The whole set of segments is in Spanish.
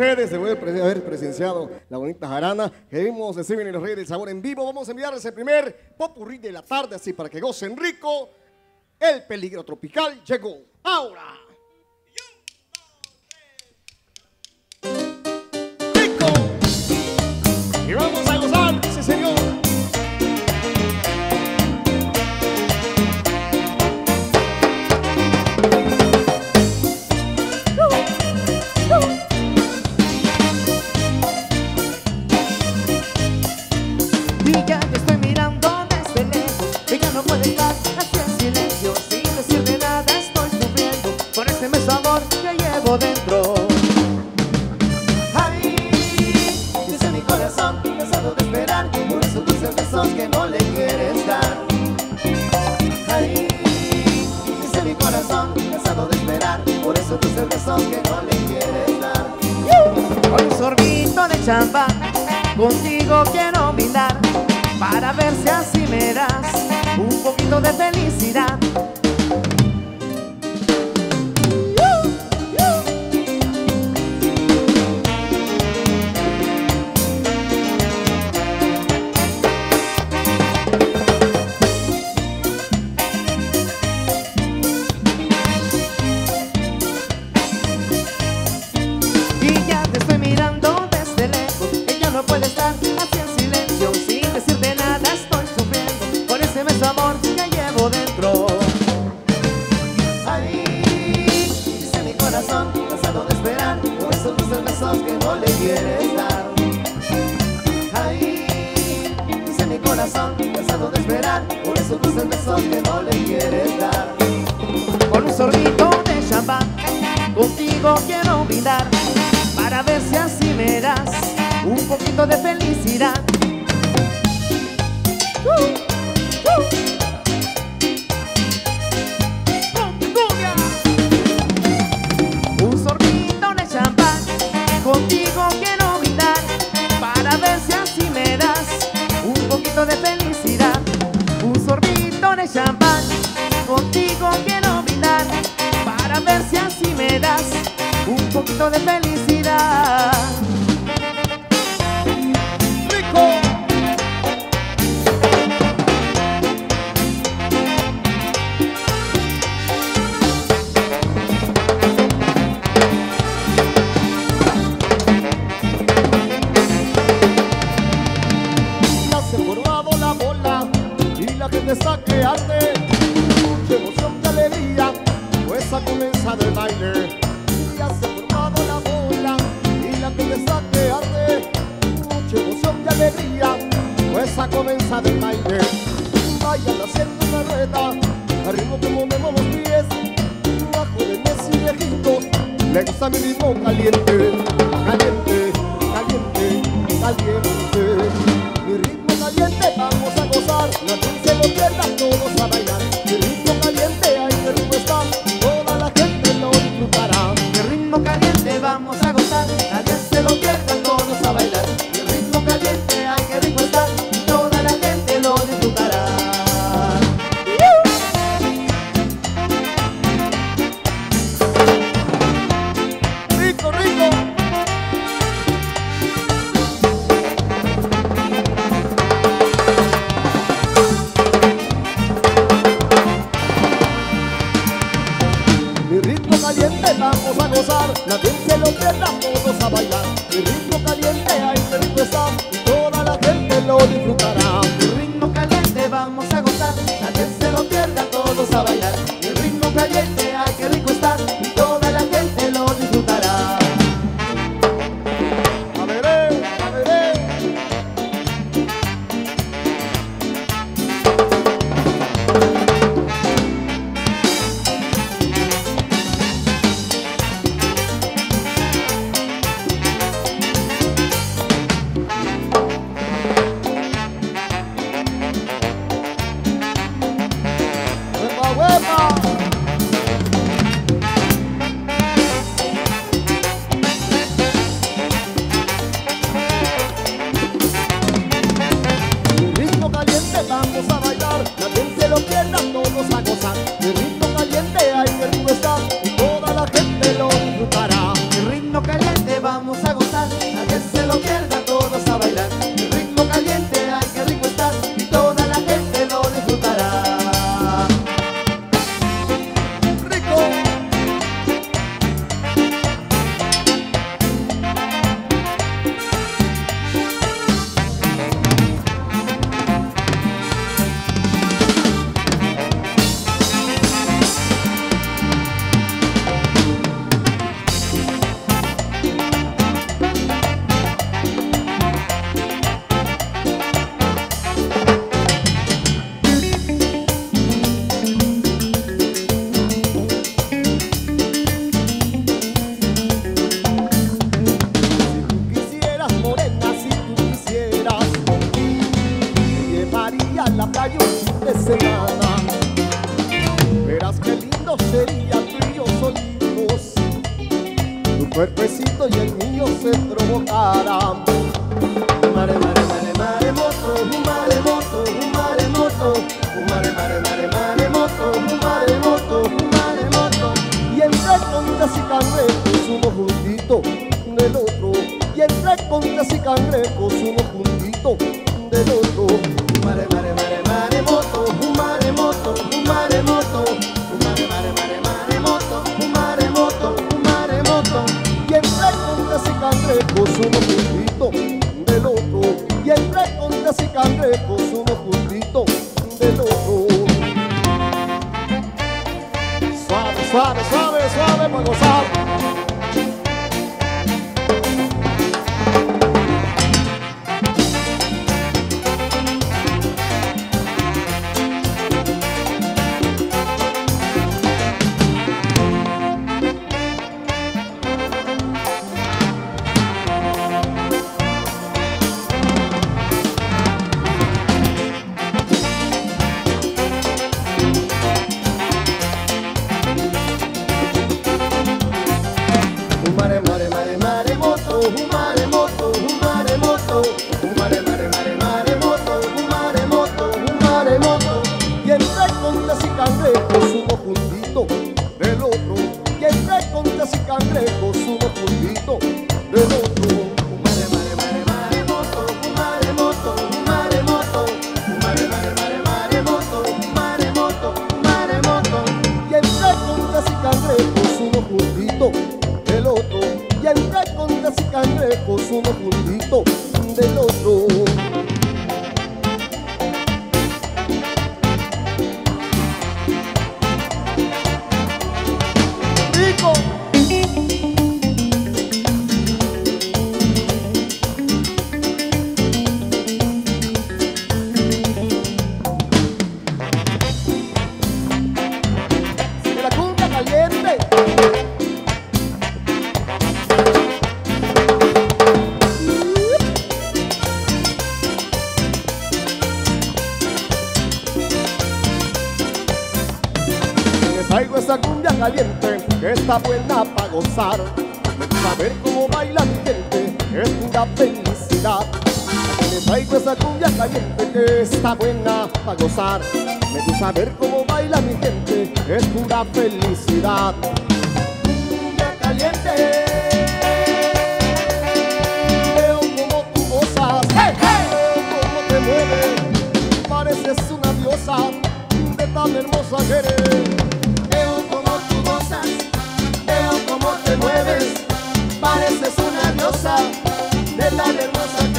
ustedes, después de haber presenciado la bonita jarana que vimos de Steven y los Reyes del Sabor en vivo, vamos a enviarles el primer popurrí de la tarde, así para que gocen rico. El peligro tropical llegó ahora. contigo quiero brindar para ver si así me das un poquito de felicidad. Con un sorbito de champán, contigo quiero brindar, para ver si así me das un poquito de felicidad. Uh, uh. de felicidad. ritmo caliente vamos a nada. Verás qué lindo sería tú y yo solitos, tu cuerpecito y el mío se provocarán. Mare, mare, mare, mare, moto, mare, moto, mare, moto, mare, mare, mare, mare, moto, mare, moto, mare, moto. Y entre comidas y cangrejos uno juntito del otro, y entre comidas y cangrejos uno juntito del otro. Suave, suave, suave para gozar. Cristo de los caliente, que está buena para gozar. Saber cómo baila mi gente es una felicidad. Aquí le traigo esa cumbia caliente que está buena para gozar. Me gusta ver cómo baila mi gente, es pura felicidad. Cumbia caliente. veo como tú gozas, veo cómo te mueves, pareces una diosa de tan hermosa que eres. hermosa, de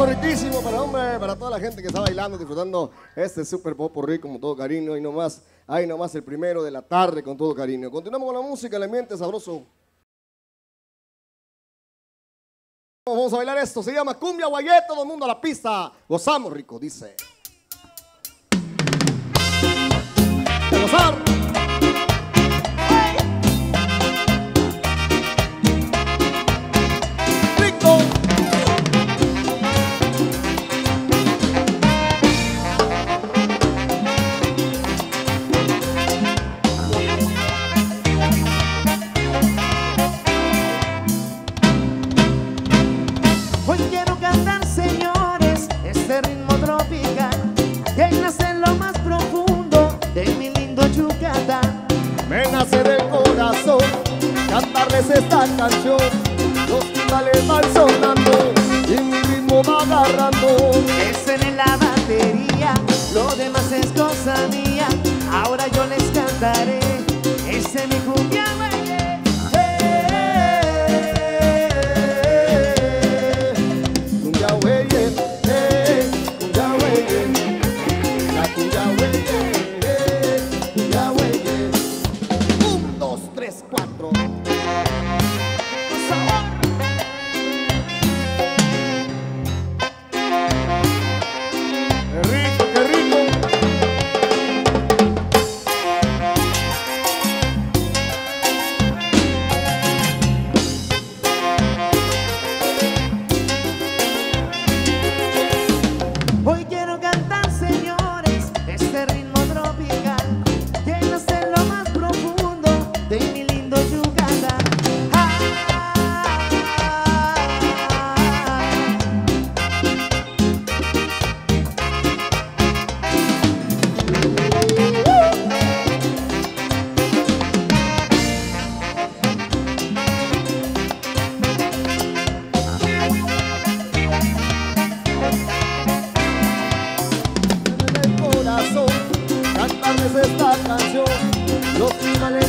El riquísimo para hombre, para toda la gente que está bailando, disfrutando este Super Popurrí con todo cariño. Y nomás, ahí nomás el primero de la tarde con todo cariño. Continuamos con la música, el ambiente sabroso. Vamos a bailar esto, se llama Cumbia Guayet, todo el mundo a la pista. Gozamos rico, dice. Gozar. Esta canción. Los timbales van sonando y mi ritmo va agarrando. Es en la batería, lo demás es cosa mía. Ahora yo les cantaré, 生まれ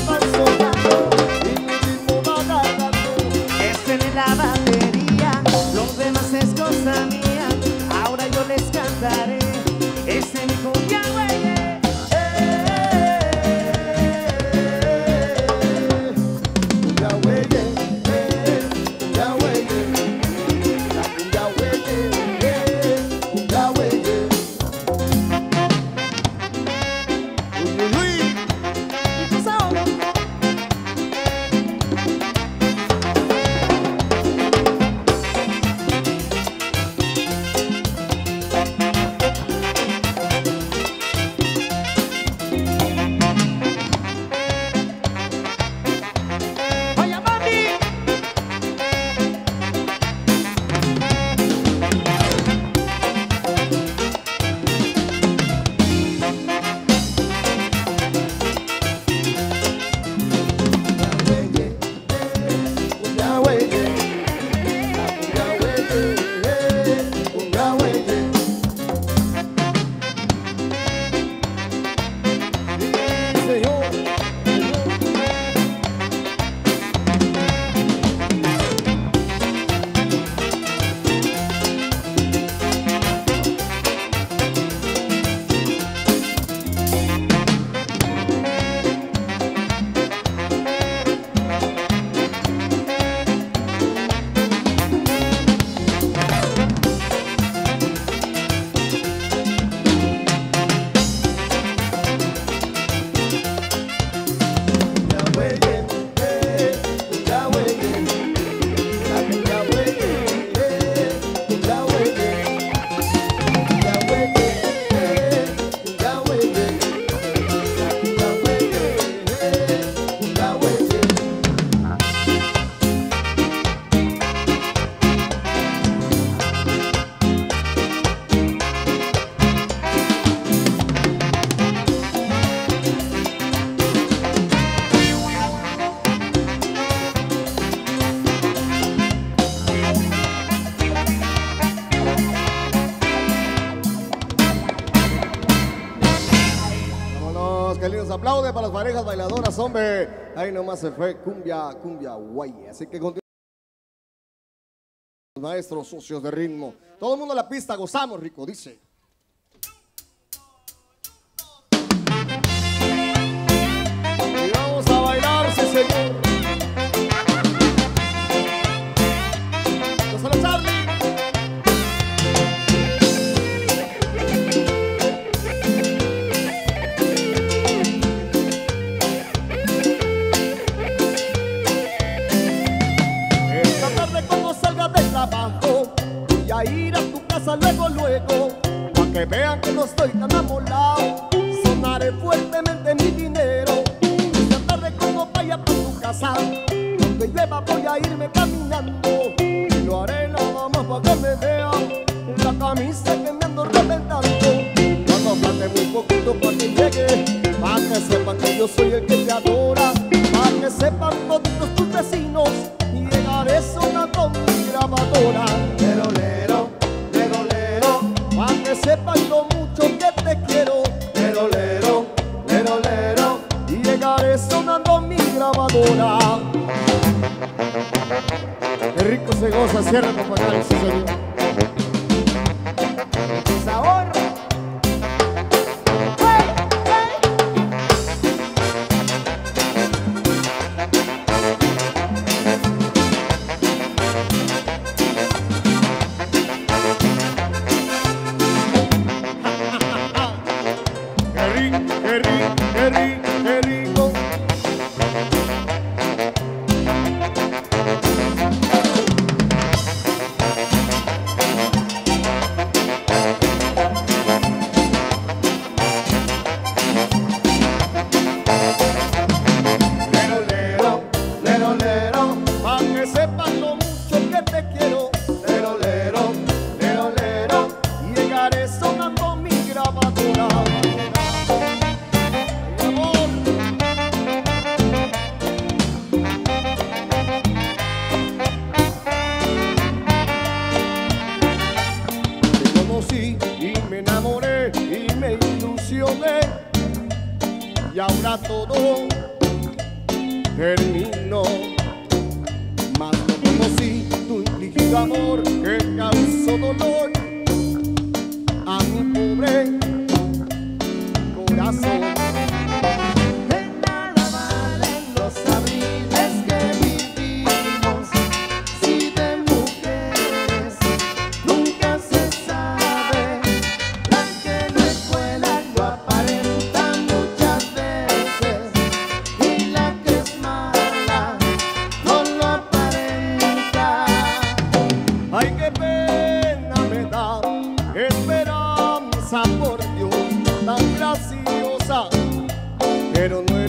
aplaude para las parejas bailadoras, hombre. Ahí nomás se fue cumbia, cumbia guay. Así que continuamos. Maestros, socios de ritmo. Todo el mundo en la pista, gozamos, rico, dice. Y vamos a bailar, sí señor. casa luego, luego, pa' que vean que no estoy tan amolado. Sonaré fuertemente mi dinero, esta tarde como vaya pa' tu casa, donde llueva voy a irme caminando, y lo haré nada más pa' que me vean la camisa que me ando reventando. Cuando falte muy poquito pa' que llegue, pa' que sepan que yo soy el que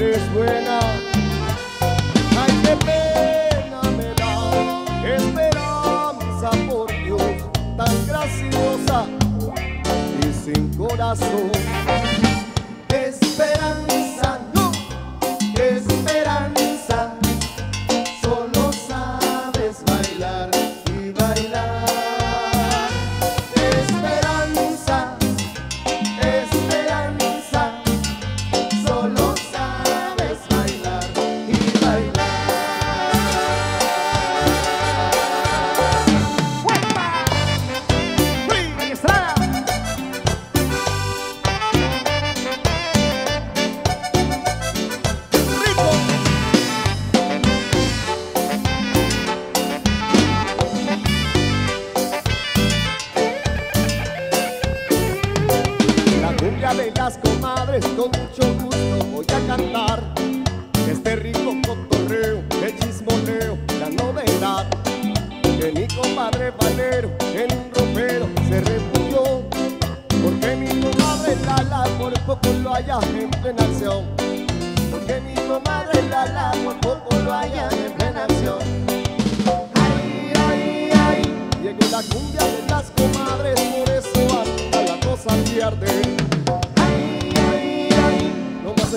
eres buena. Ay, qué pena me da esperanza por Dios tan graciosa y sin corazón.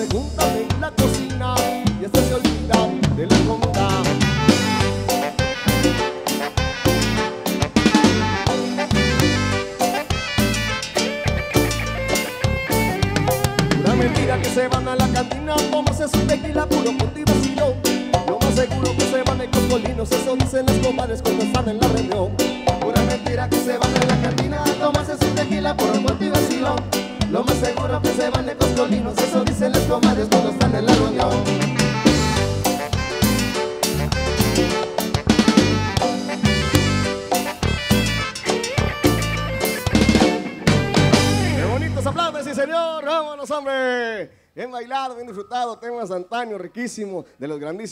pregúntame en la cocina. Este antaño, riquísimo, de los grandísimos.